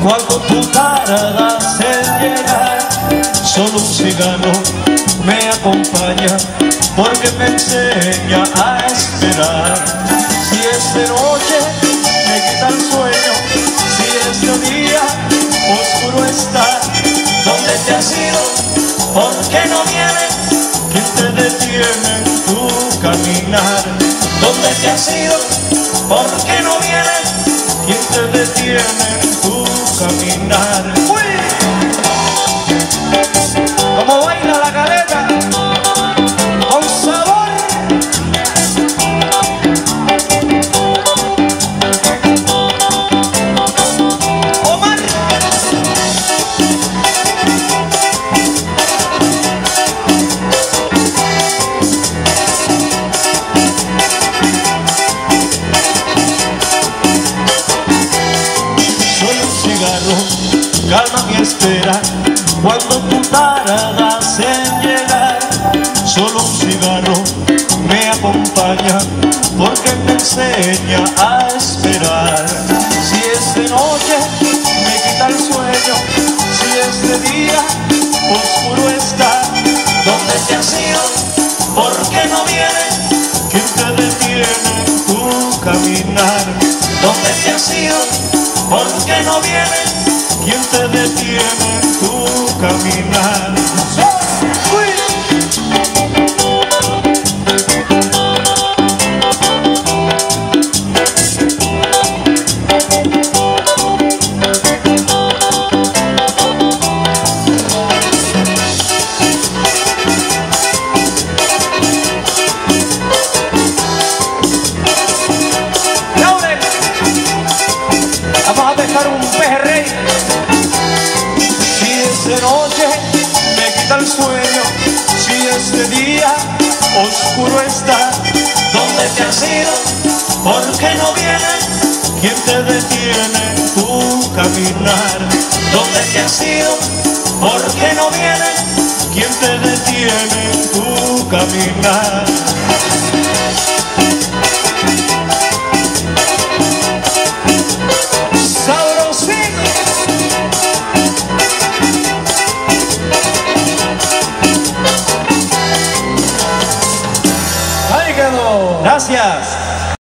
cuando tú tardas en llegar. Solo un cigarro me acompaña porque me enseña a esperar. Si es de noche me quita el sueño, si es de día oscuro está. ¿Dónde te has ido? ¿Por qué no vienes? ¿Quién te detiene en tu caminar? ¿Dónde te has ido? ¿Por qué no vienes? ¿Quién te detiene en tu caminar? ¡Uy! Como baila cigarro calma mi espera cuando tú tardas en llegar. Solo un cigarro me acompaña porque me enseña a esperar. Si es de noche me quita el sueño, si es de día oscuro está. ¿Dónde te has ido? ¿Por qué no vienes? ¿Quién te detiene en tu caminar? ¿Dónde te has ido? ¿Por qué no? ¿Quién te detiene en tu caminar? Un pejerrey. Si es de noche me quita el sueño, si es de día oscuro está. ¿Dónde te has ido? ¿Por qué no vienes? ¿Quién te detiene en tu caminar? ¿Dónde te has ido? ¿Por qué no vienes? ¿Quién te detiene en tu caminar? Gracias.